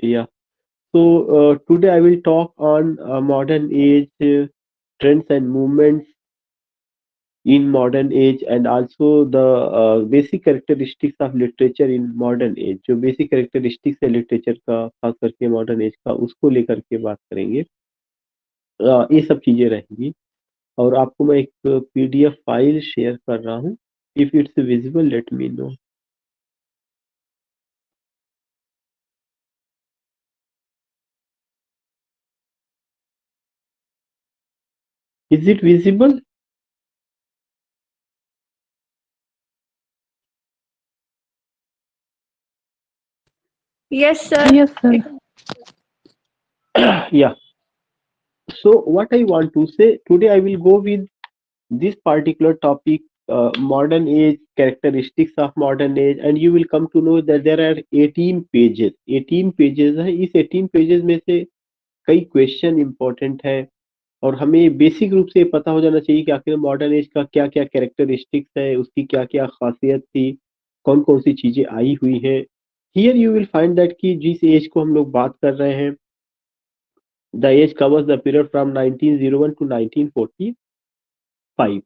Yeah. So uh, today I will talk on uh, modern age uh, trends and movements in modern age and also the uh, basic characteristics of literature in modern age जो basic characteristics है literature का खास करके modern age का उसको लेकर के बात करेंगे अ, ये सब चीज़ें रहेंगी और आपको मैं एक पीडीएफ फ़ाइल शेयर कर रहा हूँ if it's visible let me know is it visible Yes, sir. Yes, sir. yeah so what i want to say today i will go with this particular topic uh, modern age characteristics of modern age and you will come to know that there are 18 pages 18 pages है इस 18 pages में से कई question important है और हमें basic रूप से पता हो जाना चाहिए कि आखिर मॉडर्न एज का क्या क्या कैरेक्टरिस्टिक्स है, उसकी क्या क्या खासियत थी कौन कौन सी चीज़ें आई हुई है। Here you will find that कि जिस एज को हम लोग बात कर रहे हैं the age covers the period from 1901 to 1945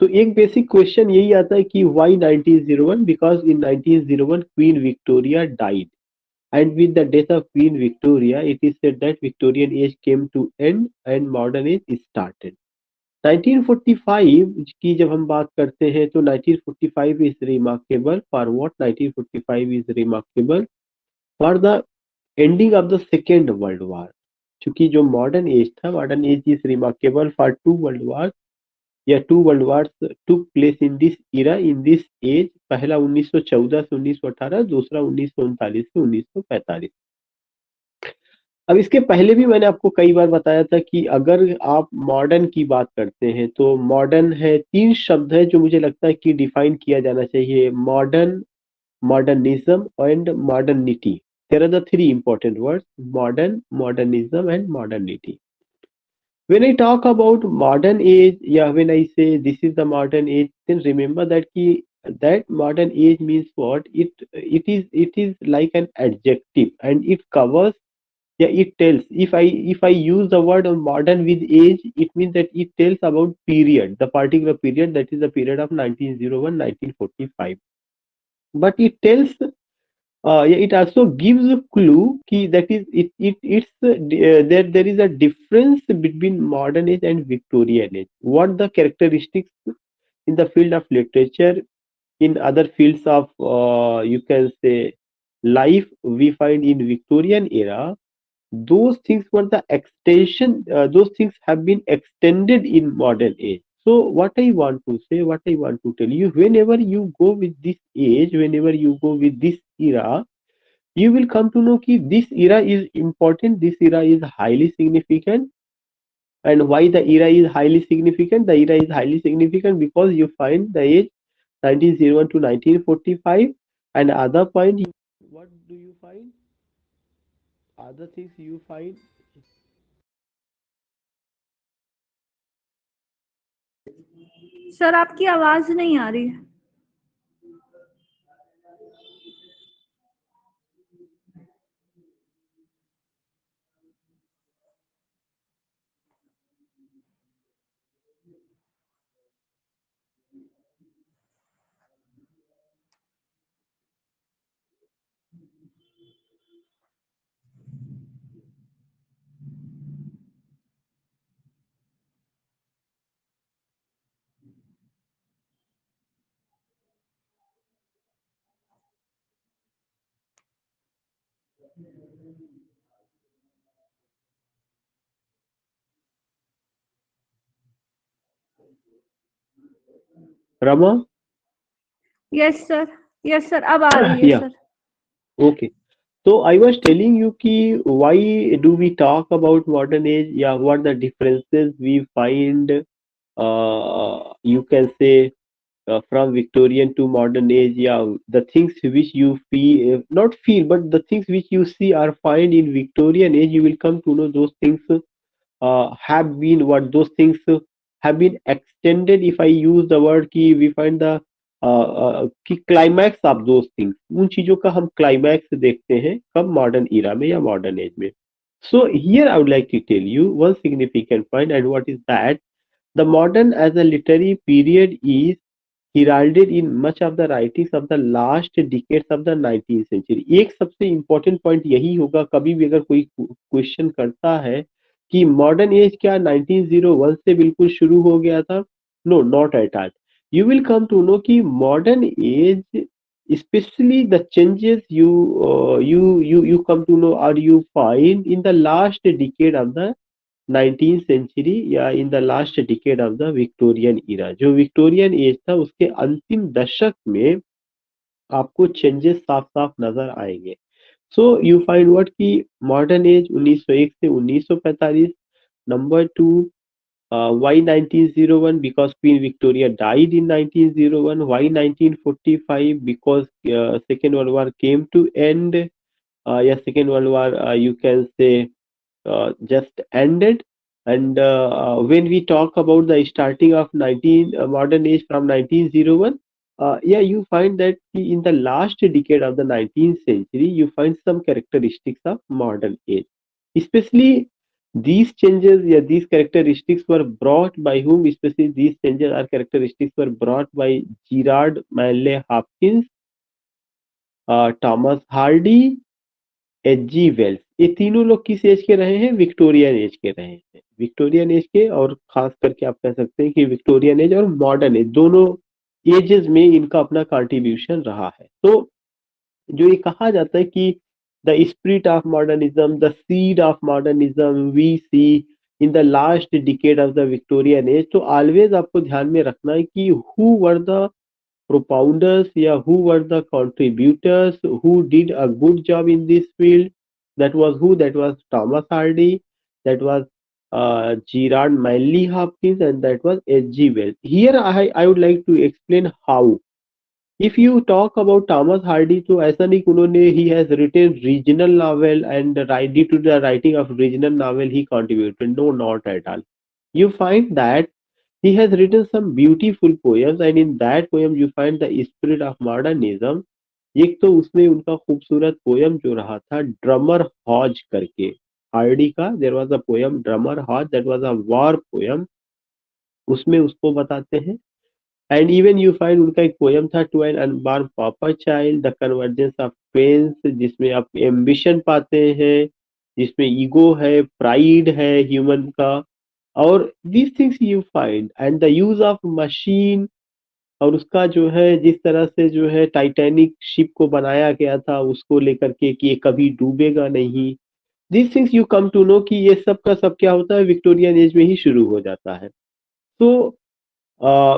तो एक बेसिक क्वेश्चन यही आता है कि why 1901 because in 1901 Queen Victoria died and with the death of queen victoria it is said that victorian age came to end and modern age started 1945 की जब हम बात करते हैं तो 1945 is remarkable for what 1945 is remarkable for the ending of the second world war क्योंकि जो modern age था modern age is remarkable for two world war या two world wars took place in this era in this age पहला 1914 से 1918 दूसरा उन्नीस से 1945 अब इसके पहले भी मैंने आपको कई बार बताया था कि अगर आप मॉडर्न की बात करते हैं तो मॉडर्न है, तीन शब्द है जो मुझे लगता है कि डिफाइन किया जाना चाहिए। Modern modernism and modernity there are the three important words, modern, modernism and modernity when i talk about modern age yeah when i say this is the modern age then remember that key that modern age means what? It it is it is like an adjective and it covers yeah it tells. If i if i use the word modern with age it means that it tells about period the particular period that is the period of 1901 1945 but it tells uh, it also gives a clue key that is it, it it's uh, there there is a difference between modern age and victorian age. What the characteristics in the field of literature in other fields of uh, you can say life we find in victorian era those things were the extension uh, those things have been extended in modern age. So what i want to say what i want to tell you whenever you go with this age whenever you go with this era you will come to know that this era is important this era is highly significant and why the era is highly significant the era is highly significant because you find the age 1901 to 1945 and other point what do you find other things you find sir आपकी आवाज नहीं आ रही है Rama. yes sir. Yes sir. Ab aa ah, rahi yeah. sir. Okay. So i was telling you ki why do we talk about modern age? Yeah what the differences we find uh, you can say uh, from victorian to modern age. Yeah the things which you feel eh, not feel but the things which you see are find in victorian age. You will come to know those things uh, have been what those things have been extended. If I use the word key, we find the कि climax of those things उन चीज़ों का हम climax देखते हैं कब? Modern era में या मॉडर्न एज में? So here I would like to tell you one significant point and what is that the modern age a literary period is heralded in much of the writings of the last decades of the 19th century. एक सबसे important point यही होगा कभी भी अगर कोई question करता है कि मॉडर्न एज क्या 1901 से बिल्कुल शुरू हो गया था? No not at all you will come to know कि modern age specially the changes you you you you come to know are you find in the last decade of the nineteen century या in the last decade of the Victorian era जो Victorian age था, उसके अंतिम दशक में आपको changes साफ़ साफ़ नज़र आएँगे। सो यू फाइंड व्हाट की मॉडर्न एज 1901 से 1945 number two Uh, why 1901? Because Queen Victoria died in 1901. Why 1945? Because uh, Second World War came to end. Uh, yeah, Second World War, you can say, just ended. And when we talk about the starting of 19 modern age from 1901, uh, yeah, you find that in the last decade of the 19th century, you find some characteristics of modern age, especially these changes yeah these characteristics were brought by whom especially these changes or characteristics were brought by gerard manley hopkins uh, thomas hardy G Wells ये तीनों लोग किस as के रहे हैं Victorian age के रहे हैं विक्टोरियन एज के और खास करके आप कह सकते हैं कि विक्टोरियन एज और मॉडर्न एज दोनों एजेस में इनका अपना कंट्रीब्यूशन रहा है। तो जो ये कहा जाता है कि the spirit of modernism the seed of modernism we see in the last decade of the Victorian age तो ऑलवेज आपको ध्यान में रखना है कि हु वर द प्रोपाउंडर्स या who were the contributors who did a good job in this field that was who that was Thomas are that was uh, Gerard Manley Hopkins and that was H.G. Wells. Here I, I would like to explain how if you talk about Thomas Hardy, so ऐसा नहीं उन्होंने he has written regional novel and due to the writing of regional novel he contributed. No, not at all. You find that he has written some beautiful poems and in that poem you find the spirit of modernism. एक तो उसमें उनका खूबसूरत poem जो रहा था Drummer Hodge करके Hardy का there was a poem Drummer Hodge that was a war poem उसमें उसको बताते हैं। एंड इवन यू फाइंड उनका एक पोयम था to an unborn pauper child the convergence of pains जिसमें आप एम्बिशन पाते हैं, जिसमें ईगो है प्राइड है ह्यूमन का। और this things you find and the use of machine और उसका जो है, जिस तरह से जो है टाइटैनिक शिप को बनाया गया था, उसको लेकर के कि ये कभी डूबेगा नहीं। This things you come to know कि ये सब का सब क्या होता है? विक्टोरियन एज में ही शुरू हो जाता है। तो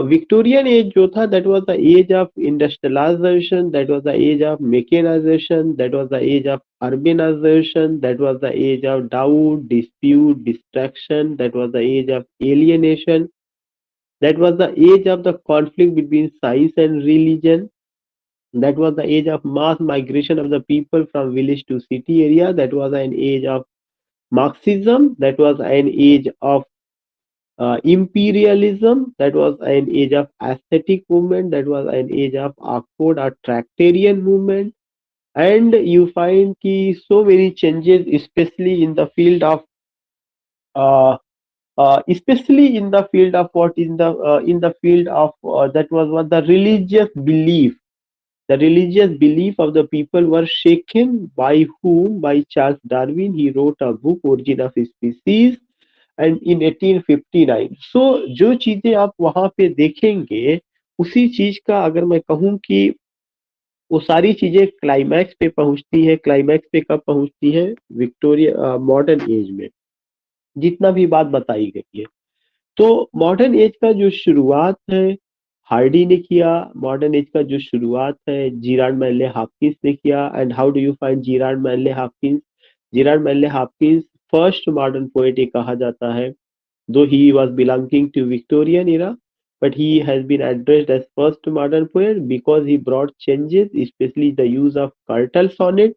विक्टोरियन एज जो था that was the age of industrialisation that was the age of mechanisation that was the age of urbanisation that was the age of doubt dispute distraction that was the age of alienation that was the age of the conflict between science and religion. That was the age of mass migration of the people from village to city area. That was an age of marxism. That was an age of uh, imperialism. That was an age of aesthetic movement. That was an age of Oxford or Tractarian movement. And you find key so many changes especially in the field of uh, uh, especially in the field of what? In the uh, in the field of uh, that was what? The religious belief the religious belief of the people were shaken by whom? By charles darwin. He wrote a book, origin of species and in 1859 so जो चीज़ें आप वहाँ पे देखेंगे, उसी चीज़ का अगर मैं कहूँ कि वो सारी चीज़ें क्लाइमैक्स पे पहुँचती है। क्लाइमैक्स पे कब पहुँचती है? विक्टोरिया मॉडर्न एज में। जितना भी बात बताई गई है। तो मॉडर्न एज का जो शुरुआत है हार्डी ने किया, मॉडर्न एज का जो शुरुआत है, जीराड मैले हाफकिंस ने किया and how do you find Gerard Manley Hopkins Gerard मैले हाफकिंस फ़र्स्ट मॉडर्न पोएट ये कहा जाता है though he was belonging to Victorian era but he has been addressed as first modern poet because he brought changes, especially the use of curtal sonnet.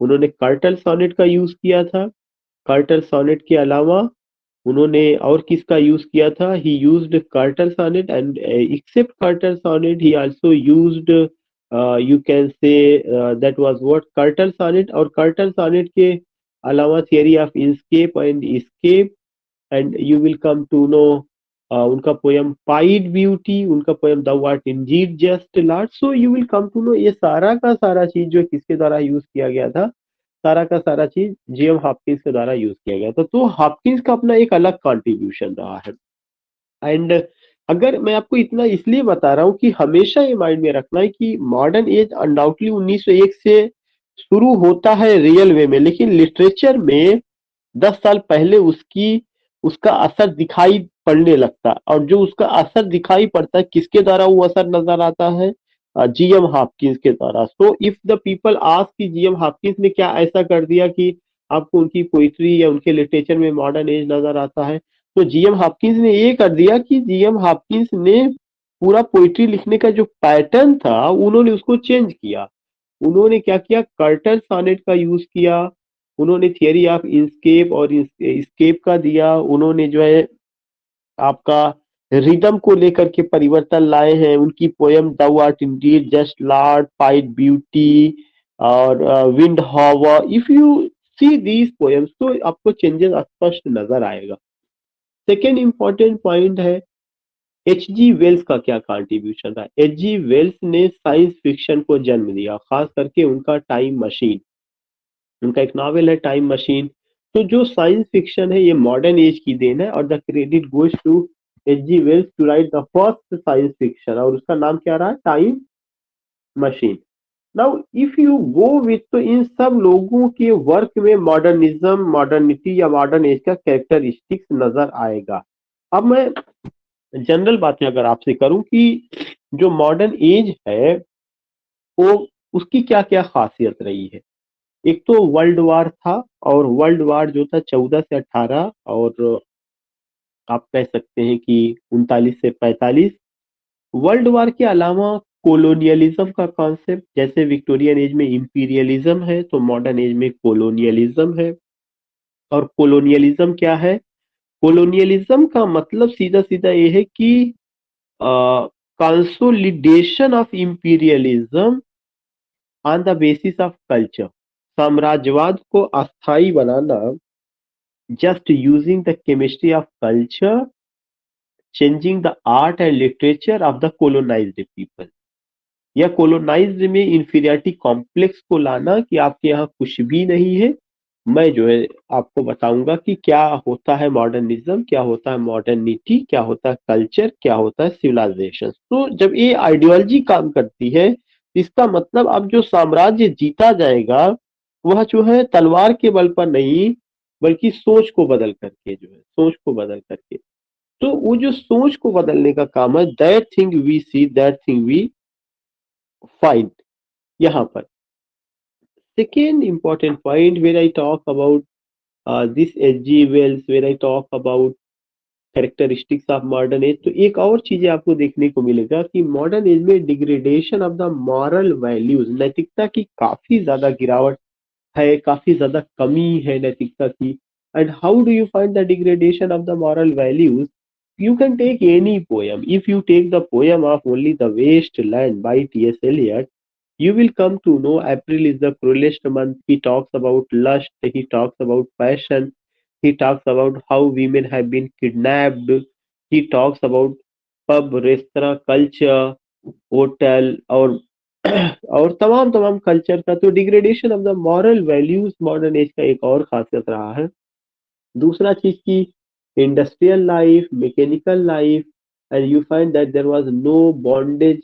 उन्होंने curtal sonnet का use किया था। Curtail sonnet के अलावा उन्होंने और किसका use किया था? He used curtal sonnet and except curtal sonnet he also used you can say that was what curtal sonnet और कर्टल सॉनेट के अलावा theory of inscape and escape and you will come to know उनका poem pied beauty उनका poem the what indeed just lord so you will come to know ये सारा का सारा चीज़ जो किसके द्वारा यूज़ किया गया था? सारा का सारा चीज़ जीएम हॉपकिंस के द्वारा यूज़ किया गया। था तो हॉपकिंस का अपना एक अलग कॉन्ट्रीब्यूशन रहा है। एंड अगर मैं आपको इतना इसलिए बता रहा हूँ कि हमेशा ये माइंड में रखना है कि मॉडर्न एज अनडाउटली 1901 से शुरू होता है रियल वे में, लेकिन लिटरेचर में 10 साल पहले उसकी, उसका असर दिखाई पड़ने लगता। और जो उसका असर दिखाई पड़ता है, किसके द्वारा वो असर नज़र आता है? जीएम हापकिंस के द्वारा। सो इफ़ द पीपल आज की जीएम हापकिंस ने क्या ऐसा कर दिया कि आपको उनकी पोइट्री या उनके लिटरेचर में मॉडर्न एज नज़र आता है तो जीएम हापकिंस ने ये कर दिया कि जीएम हापकिंस ने पूरा पोइट्री लिखने का जो पैटर्न था, उन्होंने उसको चेंज किया। उन्होंने क्या किया? कर्टन सॉनेट का यूज़ किया। उन्होंने थियरी ऑफ़ इंस्केप और स्केप का दिया। उन्होंने जो है आपका रिदम को लेकर के परिवर्तन लाए हैं। उनकी poem thou art indeed just lord pied beauty और windhover if you see these poems तो आपको चेंजेस स्पष्ट नज़र आएगा। सेकेंड इंपॉर्टेंट पॉइंट है एच जी वेल्स का क्या कॉन्ट्रीब्यूशन था? एच जी वेल्स ने साइंस फिक्शन को जन्म दिया, खास करके उनका टाइम मशीन उनका एक नावल है टाइम मशीन तो जो साइंस फिक्शन है, ये मॉडर्न एज की देन है और the credit goes to H Wells to write the first science fiction और उसका नाम क्या रहा time machine now if you go with तो इन सब लोगों के वर्क में मॉडर्निज्म मॉडर्निटी या मॉडर्न एज का कैरेक्टरिस्टिक्स नज़र आएगा। अब मैं जनरल बातें अगर आपसे करूँ कि जो मॉडर्न एज है, वो उसकी क्या क्या खासियत रही है? एक तो वर्ल्ड वार था और वर्ल्ड वार जो था चौदह से अठारह और आप कह सकते हैं कि उनतालीस से पैंतालीस। वर्ल्ड वार के अलावा कोलोनियलिज्म का कॉन्सेप्ट जैसे विक्टोरियन एज में इंपीरियलिज्म है तो मॉडर्न एज में कोलोनियलिज्म है। और कोलोनियलिज्म क्या है? कोलोनियलिज्म का मतलब सीधा सीधा ये है कि consolidation of imperialism on the basis of culture साम्राज्यवाद को अस्थाई बनाना just using the chemistry of culture changing the art and literature of the colonised people या कोलोनाइज्ड में इंफीरियरिटी कॉम्प्लेक्स को लाना कि आपके यहाँ कुछ भी नहीं है। मैं जो है आपको बताऊँगा कि क्या होता है मॉडर्निज्म क्या होता है मॉडर्निटी क्या होता है कल्चर क्या होता है सिविलाइजेशन तो जब ये आइडियोलॉजी काम करती है, इसका मतलब अब जो साम्राज्य जीता जाएगा, वह जो है तलवार के बल पर नहीं बल्कि सोच को बदल करके जो है, सोच को बदल करके। तो वो जो सोच को बदलने का काम है that thing we see that thing we find यहाँ पर। Second important point where I talk about this H G Wells where I talk about characteristics of modern age तो एक और चीज़ें आपको देखने को मिलेगा कि मॉडर्न एज में degradation of the moral values नैतिकता की काफ़ी ज़्यादा गिरावट है काफी ज्यादा कमी है नैतिकता की and how do you find the degradation of the moral values you can take any poem if you take the poem of only the waste land by ts eliot you will come to know april is the cruelest month he talks about lust he talks about passion he talks about how women have been kidnapped he talks about pub restaurant culture hotel और और तमाम तमाम culture का तो degradation of the moral values modern age का एक और खासियत रहा है। दूसरा चीज़ की industrial life mechanical life and you find that there was no bondage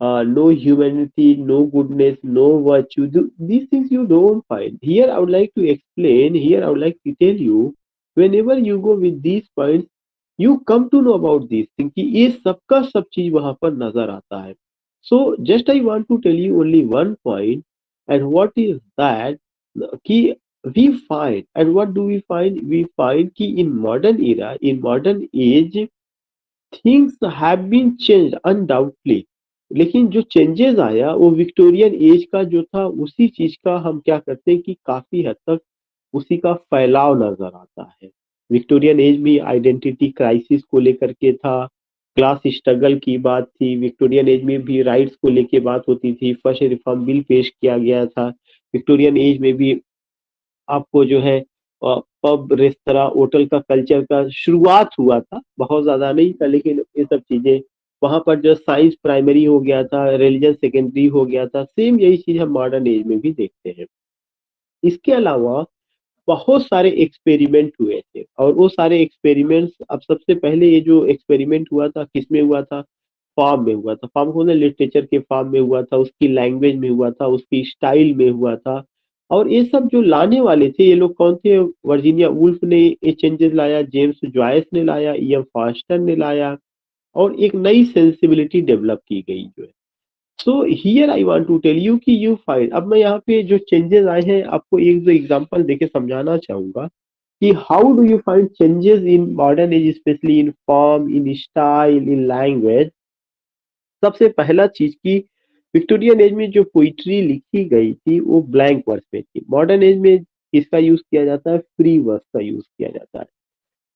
no humanity no goodness no virtue this things you don't find here I would like to explain here I would like to tell you whenever you go with this point you come to know about this thing ये सबका सब चीज़ वहाँ पर नज़र आता है। So just I want to tell you only one point and what is that ki we find and what do we find we find ki in modern era in modern age things have been changed undoubtedly लेकिन जो changes आया वो Victorian age का जो था उसी चीज़ का हम क्या करते हैं कि काफ़ी हद तक उसी का फैलाव नज़र आता है विक्टोरियन एज भी आइडेंटिटी क्राइसिस को लेकर के था क्लास स्ट्रगल की बात थी। विक्टोरियन एज में भी राइट्स को लेके बात होती थी। फ़र्स्ट रिफॉर्म बिल पेश किया गया था। विक्टोरियन एज में भी आपको जो है पब, रेस्तरा, होटल का कल्चर का शुरुआत हुआ था। बहुत ज़्यादा नहीं था, लेकिन ये सब चीज़ें वहाँ पर जो साइंस प्राइमरी हो गया था, रिलीजन सेकेंडरी हो गया था, सेम यही चीज़ हम मॉडर्न एज में भी देखते हैं। इसके अलावा बहुत सारे एक्सपेरिमेंट हुए थे। और वो सारे एक्सपेरिमेंट्स अब सबसे पहले ये जो एक्सपेरिमेंट हुआ था, किसमें हुआ था? फॉर्म में हुआ था। फॉर्म को लिटरेचर के फॉर्म में हुआ था, उसकी लैंग्वेज में हुआ था, उसकी स्टाइल में हुआ था। और ये सब जो लाने वाले थे, ये लोग कौन थे? वर्जीनिया वुल्फ ने ये चेंजेस लाया जेम्स जॉयस ने लाया ई एम फास्टर ने लाया। और एक नई सेंसिबिलिटी डेवलप की गई जो है। So here I want to tell you कि यू फाइंड अब मैं यहाँ पे जो चेंजेस आए हैं, आपको एक दो एग्जांपल देके समझाना चाहूँगा कि how do you find changes in modern age specially in form in style in language सबसे पहला चीज़ की विक्टोरियन एज में जो पोइट्री लिखी गई थी, वो ब्लैंक वर्स में थी। मॉडर्न एज में इसका यूज़ किया जाता है फ्री वर्स का यूज़ किया जाता है।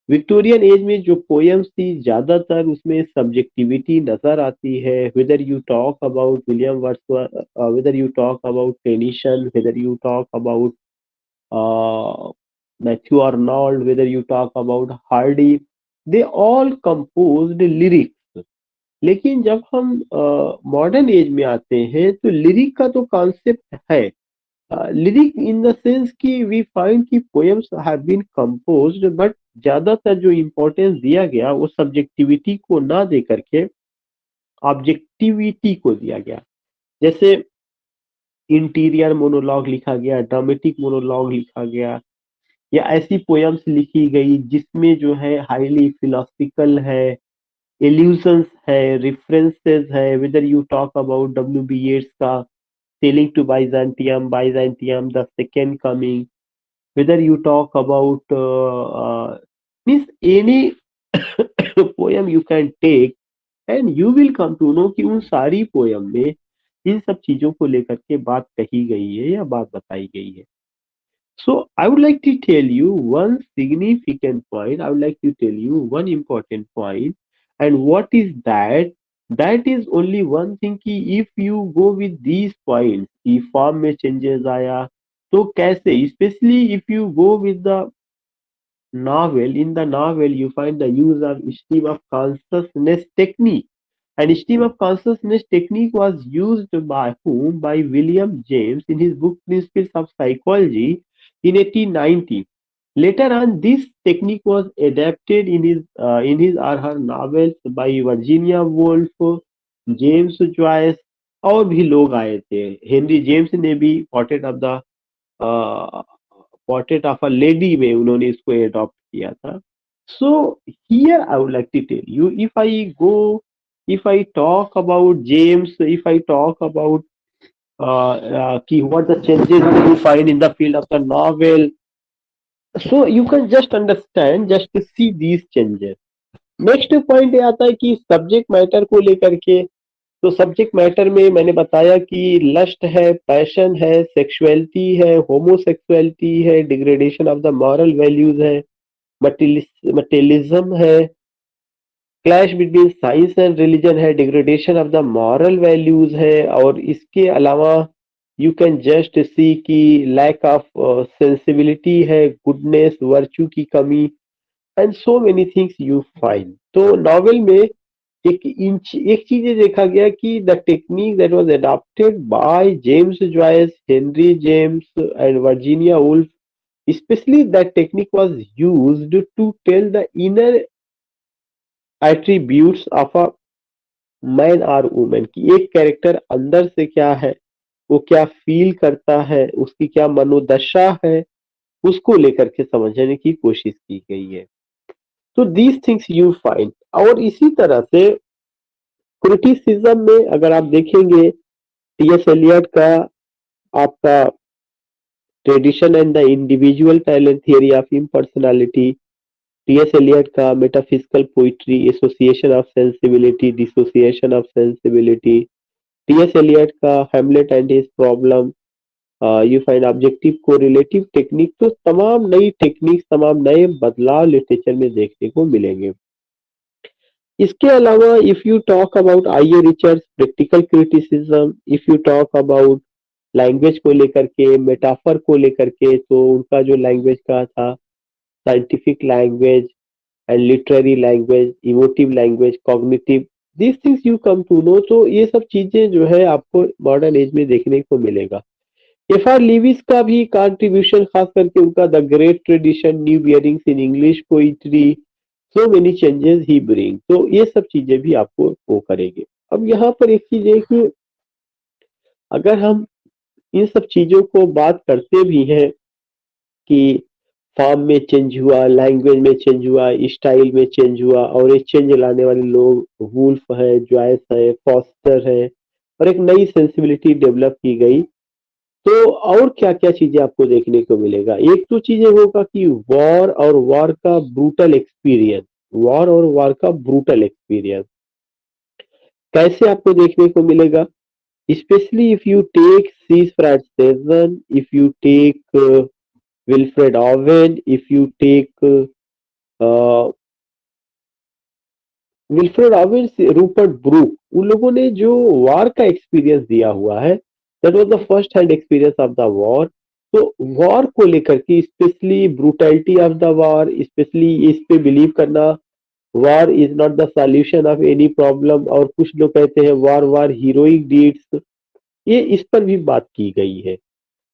विक्टोरियन एज में जो पोएम्स थी ज़्यादातर उसमें सब्जेक्टिविटी नज़र आती है। Whether you talk about William verse whether you talk about Tennyson whether you talk about Matthew Arnold whether you talk about Hardy they all composed lyrics लेकिन जब हम मॉडर्न uh, एज में आते हैं तो लिरिक का तो कॉन्सेप्ट है। लिरिक इन द सेंस कि वी फाइंड कि poems have been composed but ज़्यादातर जो इम्पोर्टेंस दिया गया, वो सब्जेक्टिविटी को ना दे करके ऑब्जेक्टिविटी को दिया गया। जैसे इंटीरियर मोनोलॉग लिखा गया ड्रामेटिक मोनोलॉग लिखा गया, या ऐसी पोएम्स लिखी गई जिसमें जो है हाईली फिलोसफिकल है एल्यूजन्स है रेफरेंसेस है whether you talk about W B Yeats का sailing to Byzantium Byzantium the second coming whether you talk about uh, uh, means any poem you can take and you will come to know कि उन सारी poem में इन सब चीज़ों को लेकर के बात कही गई है या बात बताई गई है so i would like to tell you one significant point i would like to tell you one important point and what is that that is only one thing ki if you go with these points कि form में changes आया तो कैसे specially if you go with the novel in the novel you find the use of stream of consciousness technique and stream of consciousness technique was used by whom by william james in his book principles of psychology in 1890 later on this technique was adapted in his uh, in his or her novels by virginia woolf james joyce और भी लोग आए थे Henry James ने भी portrait of the portrait of a lady में उन्होंने इसको एडॉप्ट किया था। So here I would like to tell you if I go if I talk about James if I talk about की the changes you find in the field of the novel so you can just understand just see these changes next point ये आता है कि subject matter को लेकर के तो subject matter में मैंने बताया कि लस्ट है पैशन है सेक्सुअलिटी है होमोसेक्सुअलिटी है degradation of the moral values है मटेरियलिज्म है clash between science and religion है degradation of the moral values है, और इसके अलावा यू कैन जस्ट सी कि लैक ऑफ़ सेंसिबिलिटी है गुडनेस वर्च्यू की कमी and so many things you find तो नॉवेल में एक इंच, एक चीज़ देखा गया कि the technique that was adopted by James Joyce Henry James and Virginia Woolf especially that technique was used to tell the inner attributes of a man और वुमेन की एक कैरेक्टर अंदर से क्या है, वो क्या फील करता है, उसकी क्या मनोदशा है, उसको लेकर के समझने की कोशिश की गई है। तो दीज थिंग्स यू फाइंड और इसी तरह से क्रिटिसिज्म में अगर आप देखेंगे टी एस एलियट का आपका tradition and the individual talent theory of impersonality T S Eliot का metaphysical poetry association of sensibility dissociation of sensibility T S Eliot का Hamlet and his problem you find objective correlative technique तो तमाम नई technique तमाम नए बदलाव literature में देखने को मिलेंगे। इसके अलावा if you talk about I A Richards practical criticism if you talk about language को लेकर के मेटाफर को लेकर के तो उनका जो लैंग्वेज का था scientific language and literary language emotive language cognitive this things you come to know तो ये सब चीज़ें जो है आपको मॉडर्न एज में देखने को मिलेगा। एफ़ आर लिविस का भी कंट्रीब्यूशन खास करके उनका the great tradition new bearings in English poetry so many changes he bring तो ये सब चीज़ें भी आपको वो करेंगे। अब यहाँ पर एक चीज़ है कि अगर हम इन सब चीज़ों को बात करते भी हैं कि फॉर्म में चेंज हुआ लैंग्वेज में चेंज हुआ स्टाइल में चेंज हुआ, और ये चेंज लाने वाले लोग वुल्फ है जॉयस है फॉस्टर है, और एक नई सेंसिबिलिटी डेवलप की गई तो और क्या क्या चीज़ें आपको देखने को मिलेगा? एक तो चीज़ें होगा कि वॉर और वॉर का ब्रूटल एक्सपीरियंस वॉर और वॉर का ब्रूटल एक्सपीरियंस कैसे आपको देखने को मिलेगा? Specially if you Siegfried Stesen, if you take uh, Wilfred Owen, if you take uh, Wilfred Owen Rupert Brooke उन लोगों ने जो वॉर का एक्सपीरियंस दिया हुआ है that was the first hand experience of the war तो वॉर को लेकर के specially brutality of the war specially इस पे बिलीव करना war is not the solution of any problem और कुछ लोग कहते हैं वार वार हीरोइक डीड्स ये इस पर भी बात की गई है।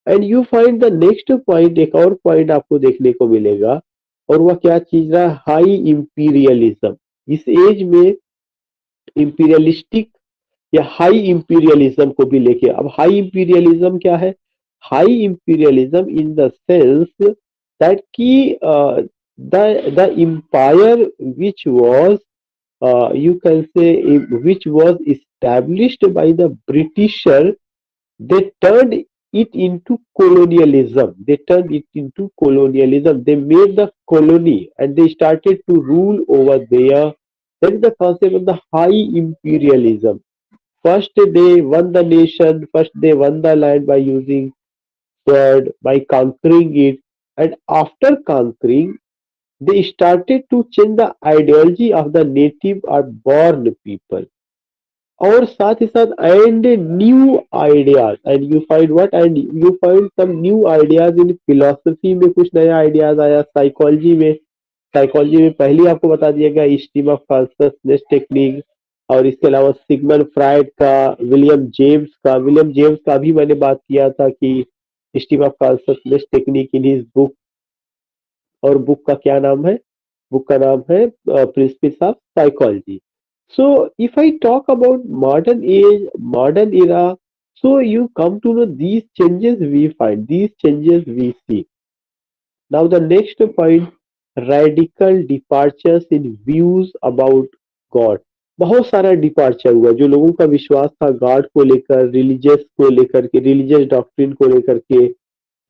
And you find the next point एक और पॉइंट आपको देखने को मिलेगा, और वह क्या चीज़ रहा? हाई इंपीरियलिज्म इस एज में इंपीरियलिस्टिक या हाई इंपीरियलिज्म को भी लेके। अब हाई इंपीरियलिज्म क्या है? High imperialism in the sense that की the empire which was you can say which was established by the Britisher they turn it in to colonialism they turn it in colonialism they made the colony and they started to rule over there that is the concept of the high imperialism first they won the nation first they won the land by using sword by conquering it and after conquering they started to change the ideology of the native or born people और साथ ही साथ and new ideas and you find what and you find some new ideas in philosophy में कुछ नया ideas आया psychology में psychology में पहले आपको बता दिया गया स्टीम ऑफ़ कॉन्सियसनेस टेक्निक और इसके अलावा सिगमन फ्राइड का, विलियम जेम्स का, विलियम जेम्स का भी मैंने बात किया था कि history of consciousness technique in his book और बुक का क्या नाम है? बुक का नाम है principles of psychology so if I talk about modern age modern era so you come to know these changes we find these changes we see now the next point radical departures in views about God बहुत सारा departure हुआ जो लोगों का विश्वास था God को लेकर रिलीजियस को लेकर के रिलीजियस डॉक्ट्रिन को लेकर के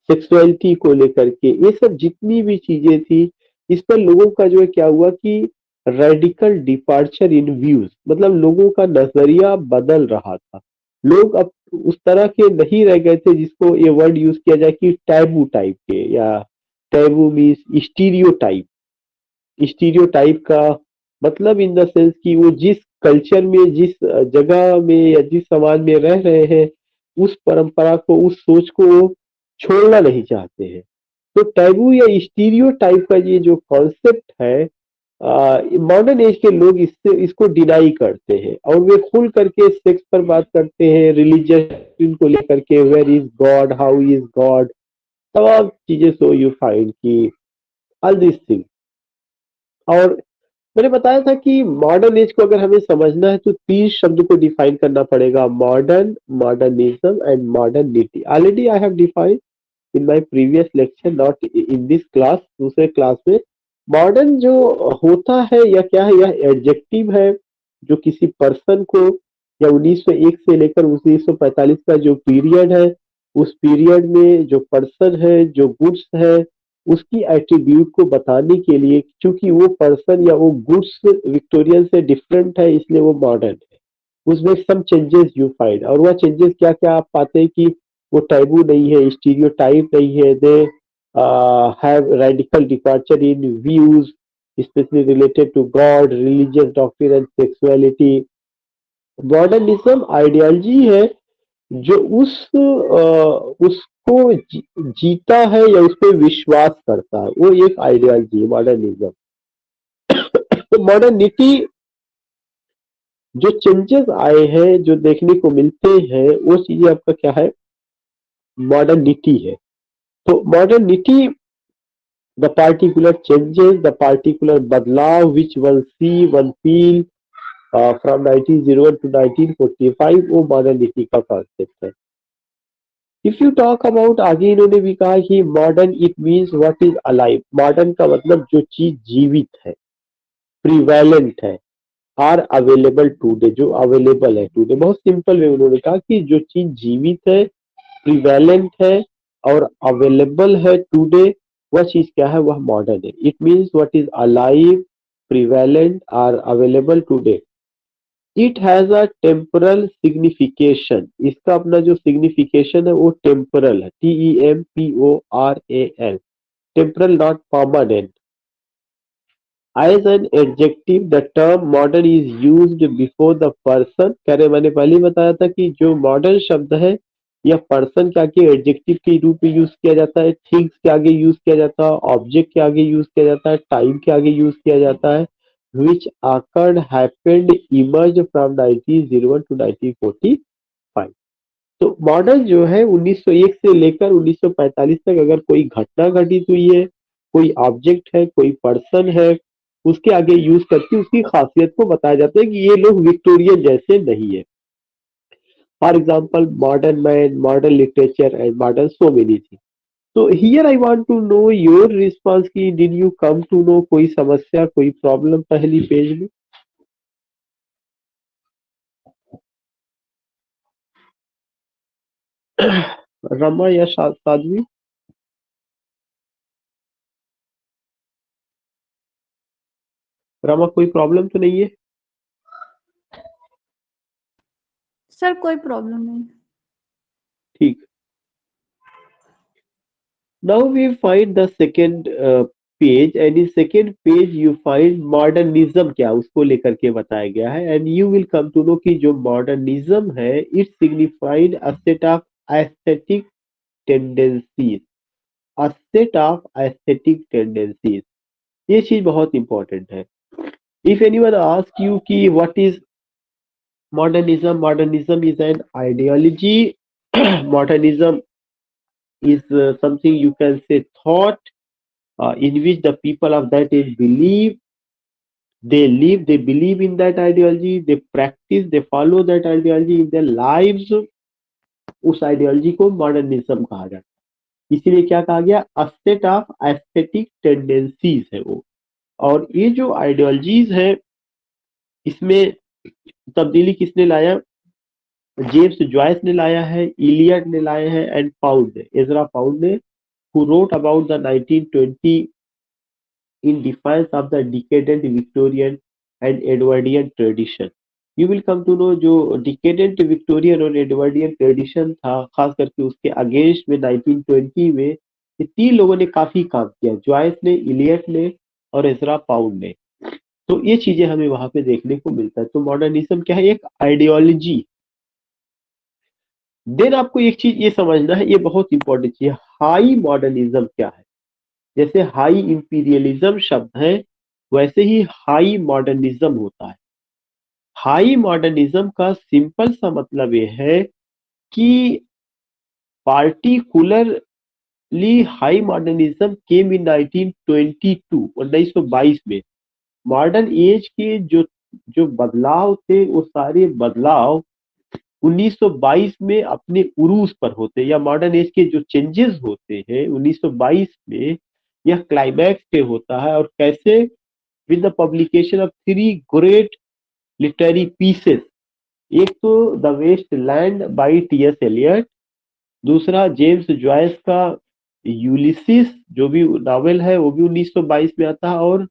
सेक्सुअलिटी को लेकर के, ये सब जितनी भी चीज़ें थी, इस पर लोगों का जो है क्या हुआ कि रेडिकल डिपार्चर इन व्यूज़ मतलब लोगों का नज़रिया बदल रहा था। लोग अब उस तरह के नहीं रह गए थे जिसको ये वर्ड यूज़ किया जाए कि टैबू टाइप के, या taboo means stereotype stereotype का मतलब इन द सेंस कि वो जिस कल्चर में, जिस जगह में या जिस समाज में रह रहे हैं, उस परंपरा को, उस सोच को छोड़ना नहीं चाहते हैं। तो टैबू या स्टीरियो टाइप का ये जो कॉन्सेप्ट है मॉडर्न एज के लोग इससे, इसको डिनाई करते हैं। और वे खुल करके सेक्स पर बात करते हैं रिलीजियस को लेकर के where is God how is God तमाम चीज़ें सो यू फाइंड की ऑल दिस थिंग और मैंने बताया था कि मॉडर्न एज को अगर हमें समझना है तो तीन शब्द को डिफाइन करना पड़ेगा। Modern modernism and modernity already I have defined in my previous lecture not in this class दूसरे क्लास में। मॉडर्न जो होता है या क्या है, यह एडजेक्टिव है, जो किसी पर्सन को या 1901 से लेकर 1945 का जो पीरियड है, उस पीरियड में जो पर्सन है, जो गुड्स है उसकी एट्रीब्यूट को बताने के लिए क्योंकि वो पर्सन या वो गुड्स विक्टोरियन से डिफरेंट है, इसलिए वो मॉडर्न है। उसमें सम चेंजेस यू फाइंड और वह चेंजेस क्या क्या आप पाते हैं कि वो टैबू नहीं है स्टीरियोटाइप नहीं है they have radical departure in views specially related to God religious doctor and sexuality modernism ideology है जो उस उसको जी, जीता है या उस पर विश्वास करता है वो एक आइडियोलॉजी है मॉडर्निज्म मॉडर्निटी जो चेंजेस आए हैं जो देखने को मिलते हैं वो चीज़ें आपका क्या है? मॉडर्निटी है। तो modernity the particular changes the particular बदलाव which one see one feel 1901 to 1945 वो मॉडर्निटी का कॉन्सेप्ट है। इफ़ यू टॉक अबाउट आगे इन्होंने भी कहा कि modern it means what is alive modern का मतलब जो चीज़ जीवित है प्रिवेलेंट है आर अवेलेबल टूडे जो अवेलेबल है टूडे बहुत सिंपल वे उन्होंने कहा कि जो चीज़ जीवित है प्रिवेलेंट है और अवेलेबल है टूडे वह चीज़ क्या है? वह मॉडर्न है। It means what is alive prevalent or available today it has a temporal signification इसका अपना जो सिग्निफिकेशन है वो टेम्परल है। T E M P O R A L temporal not permanent As an adjective, the term modern is used before the person. कह रहे मैंने पहले ही बताया था कि जो मॉडर्न शब्द है यह पर्सन के आगे एडजेक्टिव के रूप में यूज़ किया जाता है थिंग्स के आगे यूज़ किया जाता है ऑब्जेक्ट के आगे यूज़ किया जाता है टाइम के आगे यूज़ किया जाता है। Which occurred happened emerged from 1901 to 1945 तो मॉडर्न जो है 1901 से लेकर 1945 तक अगर कोई घटना घटित हुई है, कोई ऑब्जेक्ट है, कोई पर्सन है, उसके आगे यूज़ करके उसकी खासियत को बताया जाता है कि ये लोग विक्टोरियन जैसे नहीं है। For example modern man modern literature and modern so many thing तो here I want to know your response की did you come to know कोई समस्या कोई प्रॉब्लम पहली पेज में? रमा या साध्वी? रमा कोई प्रॉब्लम तो नहीं है? सर कोई प्रॉब्लम नहीं। ठीक। Now we find the second uh, page and in second page you find modernism क्या उसको लेकर के बताया गया है and you will come to know कि जो modernism है it signified a set of aesthetic tendencies a set of aesthetic tendencies ये चीज़ बहुत इंपॉर्टेंट है if anyone asks you कि what is modernism modernism is an ideology modernism is uh, something you can say thought uh, in which the people of that age believe they live they believe in that ideology they practice they follow that ideology in their lives उस ideology को modernism कहा जाता है इसीलिए क्या कहा गया state of aesthetic tendencies है वो और ये जो आइडियोलॉजीज है इसमें तब्दीली किसने लाया जेम्स जॉयस ने लाया है, इलियट ने लाए हैं एंड पाउंड ने। इजरा पाउंड ने who wrote about the 1920 in defence of the decadent Victorian and Edwardian tradition you will come to know जो डिकेडेंट विक्टोरियन और एडवर्डियन ट्रेडिशन था, खास करके उसके अगेंस्ट में 1920 में तीन लोगों ने काफ़ी काम किया। जॉयस ने, इलियट ने और एजरा पाउंड ने। तो ये चीज़ें हमें वहाँ पे देखने को मिलता है। तो मॉडर्निज्म क्या है? एक आइडियोलॉजी देन आपको एक चीज़ ये समझना है, ये बहुत इंपॉर्टेंट चीज़ है हाई मॉडर्निज्म क्या है? जैसे हाई इंपीरियलिज्म शब्द है, वैसे ही हाई मॉडर्निज्म होता है। हाई मॉडर्निज्म का सिंपल सा मतलब ये है कि particularly high modernism came in 1922 1922 में मॉडर्न एज के जो जो बदलाव थे, वो सारे बदलाव 1922 में अपने उरूज पर होते या मॉडर्न एज के जो चेंजेस होते हैं 1922 में यह क्लाइमैक्स पे होता है। और कैसे? With the publication of three great literary pieces एक तो the waste land by T S Eliot दूसरा जेम्स जॉयस का यूलिसिस जो भी नावल है, वो भी 1922 में आता है। और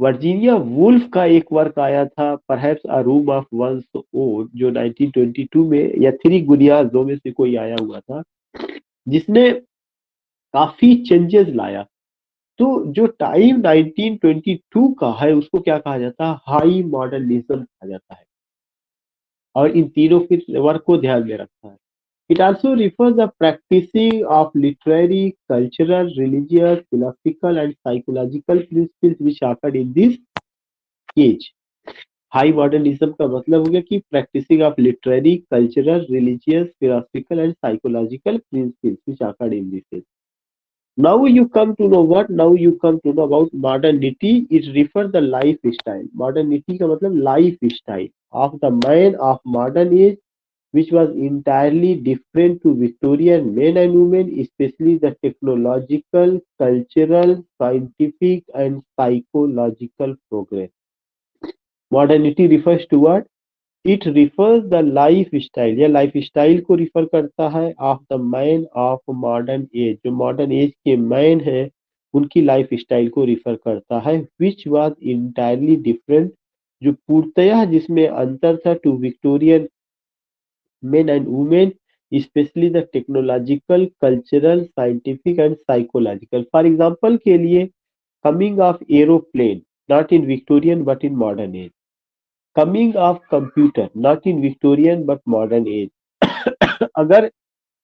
वर्जीनिया वुल्फ का एक वर्क आया था perhaps a room of one's own जो 1922 में या थ्री गुनिया दो में से कोई आया हुआ था, जिसने काफ़ी चेंजेस लाया। तो जो टाइम 1922 का है, उसको क्या कहा जाता है? हाई मॉडर्निज्म कहा जाता है। और इन तीनों के वर्क को ध्यान में रखता है। It also refers the practicing of literary, cultural, religious, philosophical, and psychological principles which occurred in this age. High modernism का मतलब हो गया कि practicing of literary cultural religious philosophical and psychological principles which occurred in this age. Now you come to know what? Now you come to know about modernity. It refers the lifestyle. Modernity का मतलब lifestyle of the man of modern age which was entirely different to Victorian men and women, especially the technological, cultural, scientific, and psychological progress. Modernity refers to what? It refers the lifestyle. या lifestyle को refer करता है of the man of modern age. जो modern age के man है उनकी style को refer करता है विच वॉज़ इंटायरली डिफरेंट जो पूर्णतया जिसमें अंतर था to Victorian men and women, especially the technological, cultural, scientific and psychological. For example के लिए coming of aeroplane, not in Victorian but in modern age. Coming of computer, not in Victorian but modern age. अगर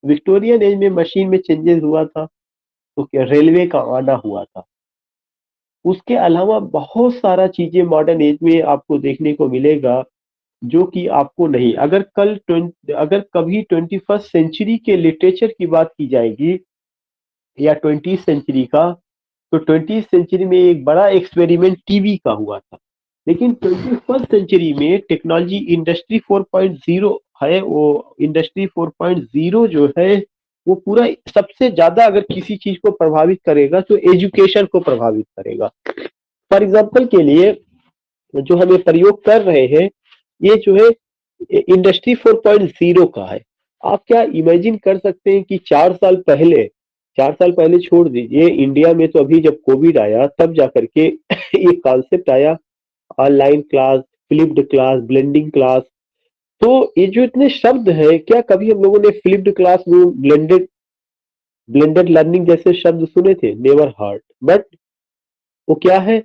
Victorian age में machine में changes हुआ था तो क्या railway का आना हुआ था उसके अलावा बहुत सारा चीज़ें मॉडर्न एज में आपको देखने को मिलेगा जो कि आपको नहीं। अगर कल अगर कभी ट्वेंटी फ़र्स्ट सेंचुरी के लिटरेचर की बात की जाएगी, या ट्वेंटी सेंचुरी का तो ट्वेंटी सेंचुरी में एक बड़ा एक्सपेरिमेंट टीवी का हुआ था। लेकिन ट्वेंटी फ़र्स्ट सेंचुरी में टेक्नोलॉजी इंडस्ट्री 4.0 है, वो इंडस्ट्री 4.0 जो है, वो पूरा सबसे ज़्यादा अगर किसी चीज़ को प्रभावित करेगा तो एजुकेशन को प्रभावित करेगा। फॉर एग्ज़ाम्पल के लिए, जो हम ये प्रयोग कर रहे हैं ये जो है इंडस्ट्री 4.0 का है। आप क्या इमेजिन कर सकते हैं कि चार साल पहले, चार साल पहले छोड़ दीजिए इंडिया में तो अभी जब कोविड आया, तब जाकर के एक कॉन्सेप्ट आया online class flipped class blending class तो ये जो इतने शब्द है, क्या कभी हम लोगों ने flipped classroom blended blended learning जैसे शब्द सुने थे? नेवर हार्ट बट वो क्या है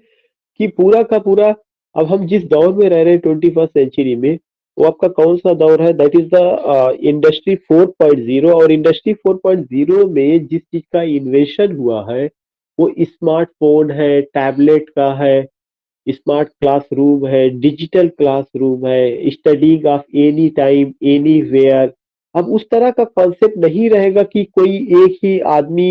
कि पूरा का पूरा अब हम जिस दौर में रह रहे हैं ट्वेंटी फ़र्स्ट सेंचुरी में, वो आपका कौन सा दौर है? दैट इज़ द इंडस्ट्री 4.0 और इंडस्ट्री 4.0 में जिस चीज़ का इन्वेशन हुआ है, वो स्मार्टफ़ोन है टैबलेट का है स्मार्ट क्लासरूम है डिजिटल क्लासरूम है studying of any time anywhere अब उस तरह का कॉन्सेप्ट नहीं रहेगा कि कोई एक ही आदमी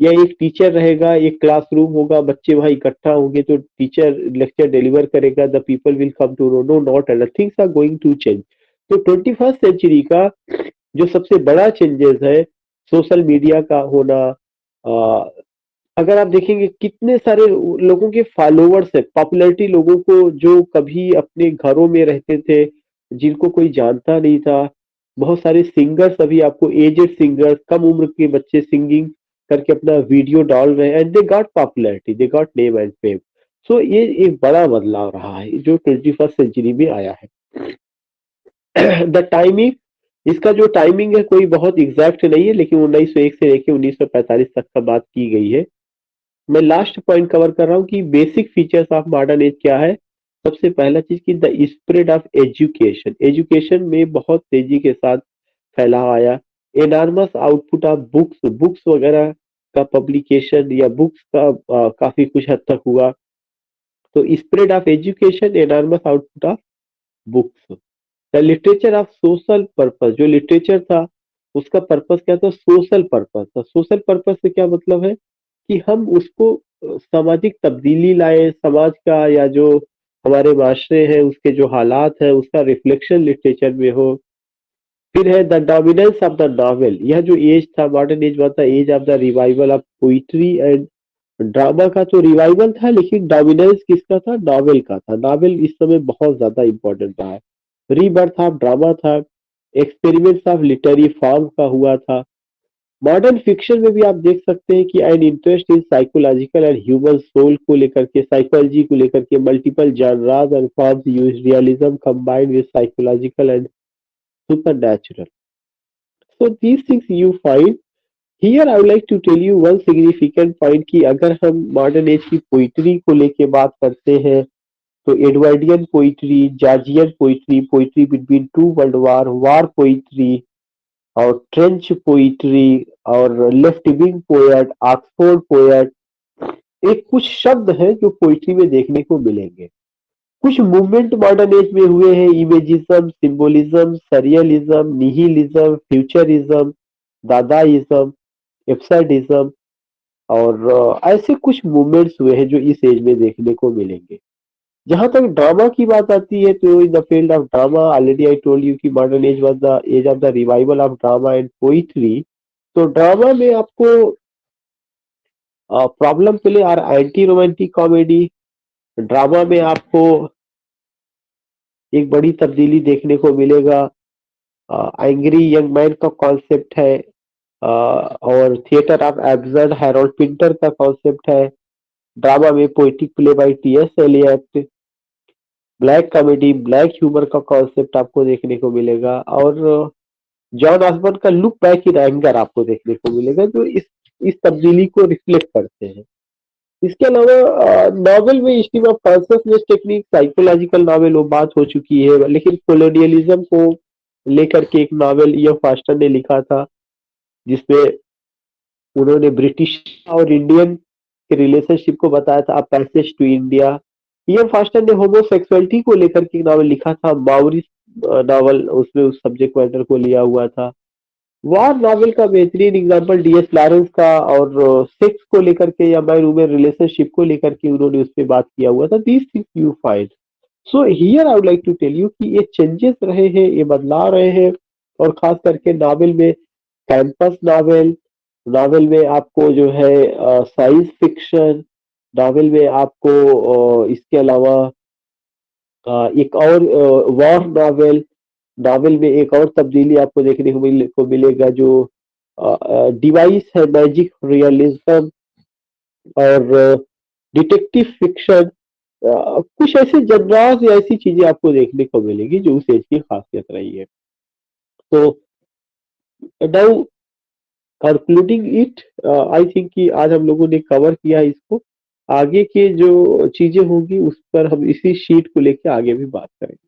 या एक टीचर रहेगा एक क्लासरूम होगा बच्चे वहाँ इकट्ठा होंगे तो टीचर लेक्चर डिलीवर करेगा the people will come to know no not and things are going to change तो ट्वेंटी फ़र्स्ट सेंचुरी का जो सबसे बड़ा चेंजेस है सोशल मीडिया का होना आ, अगर आप देखेंगे कितने सारे लोगों के फॉलोअर्स है पॉपुलरिटी लोगों को जो कभी अपने घरों में रहते थे जिनको कोई जानता नहीं था बहुत सारे सिंगर्स अभी आपको एजेड सिंगर्स कम उम्र के बच्चे सिंगिंग करके अपना वीडियो डाल रहे हैं and they got popularity they got name and fame so ये एक बड़ा बदलाव रहा है, जो ट्वेंटी फ़र्स्ट सेंचुरी में आया है। द टाइमिंग इसका जो टाइमिंग है, कोई बहुत एग्जैक्ट नहीं है, लेकिन उन्नीस सौ एक से लेकर उन्नीस सौ पैंतालीस तक का बात की गई है। मैं लास्ट पॉइंट कवर कर रहा हूँ कि basic features of modern age क्या है। सबसे पहला चीज़ की the spread of education education में बहुत तेज़ी के साथ फैलाव आया। Enormous output of books books वगैरह का पब्लिकेशन या बुक्स का आ, काफ़ी कुछ हद तक हुआ। तो spread of education enormous output of books the literature of social purpose जो लिटरेचर था उसका पर्पस क्या था? सोशल पर्पस था सोशल पर्पस से क्या मतलब है? कि हम उसको सामाजिक तब्दीली लाए समाज का या जो हमारे माशरे हैं उसके जो हालात है उसका रिफ्लेक्शन लिटरेचर में हो। फिर है the dominance of the novel यह जो एज था मॉडर्न एज था age of the revival of poetry and drama का तो रिवाइवल था, लेकिन डोमिनेंस किसका था? नॉवेल का था। नॉवेल इस समय बहुत ज़्यादा इंपॉर्टेंट रहा है। रीबर्थ ऑफ़ ड्रामा था। एक्सपेरिमेंट्स ऑफ़ लिटरेरी फॉर्म का हुआ था। मॉडर्न फिक्शन में भी आप देख सकते हैं कि an interest in psychological and human soul को लेकर के साइकोलॉजी को लेकर के multiple genres and forms use realism combined with psychological and supernatural. So, these things you find here, I would like to tell you one significant point कि अगर हम modern age की पोइट्री को लेके बात करते हैं तो Edwardian poetry Georgian poetry poetry between two world war war poetry और ट्रेंच पोइट्री और left wing poet Oxford poet एक कुछ शब्द हैं जो पोइट्री में देखने को मिलेंगे कुछ मूवमेंट मॉडर्न एज में हुए हैं imagism symbolism surrealism nihilism futurism dadaism एप्साइडिज्म और ऐसे कुछ मूवमेंट्स हुए हैं जो इस एज में देखने को मिलेंगे। जहाँ तक ड्रामा की बात आती है तो in the field of drama already I told you की modern age was the age of the revival of drama and poetry तो ड्रामा में आपको problem play or anti romantic comedy drama में आपको एक बड़ी तब्दीली देखने को मिलेगा। एंग्री यंग मैन का कॉन्सेप्ट है। आ, और theatre of absurd Harold Pinter का कॉन्सेप्ट है। ड्रामा में poetic play by T S Eliot black comedy black humour का कॉन्सेप्ट आपको देखने को मिलेगा। और जॉन ऑसबर्न का लुक बैक इन एंगर आपको देखने को मिलेगा जो इस इस तब्दीली को रिफ्लेक्ट करते हैं। इसके अलावा नॉवल में of consciousness technique psychological novel वो बात हो चुकी है, लेकिन कोलोनियलिज्म को लेकर के एक नॉवेल ये फास्टर ने लिखा था, जिसमें उन्होंने ब्रिटिश और इंडियन के रिलेशनशिप को बताया था पैसेज टू इंडिया ये फास्टर ने होमोसेक्सुअलिटी को लेकर के नॉवेल लिखा था माउरिस नॉवल उसमें उस सब्जेक्ट मैटर को लिया हुआ था। वार नॉवेल का बेहतरीन एग्जांपल डीएस लॉरेंस का और सेक्स को लेकर के या मैन वुमेन रिलेशनशिप को लेकर के उन्होंने उस पर बात किया हुआ था। These things you find so here I would like to tell you कि ये चेंजेस रहे हैं, ये बदलाव रहे हैं और खास करके नावल में कैंपस नावल नावल में आपको जो है साइंस फिक्शन नावल में आपको इसके अलावा एक और वॉर नावल नावल में एक और तब्दीली आपको देखने को, मिल, को मिलेगा जो डिवाइस है मैजिक रियलिज्म और डिटेक्टिव फिक्शन कुछ ऐसे जनराज या ऐसी चीज़ें आपको देखने को मिलेगी जो उस एज की खासियत रही है। तो now concluding it I think कि आज हम लोगों ने कवर किया इसको। आगे के जो चीज़ें होंगी उस पर हम इसी शीट को लेकर आगे भी बात करेंगे।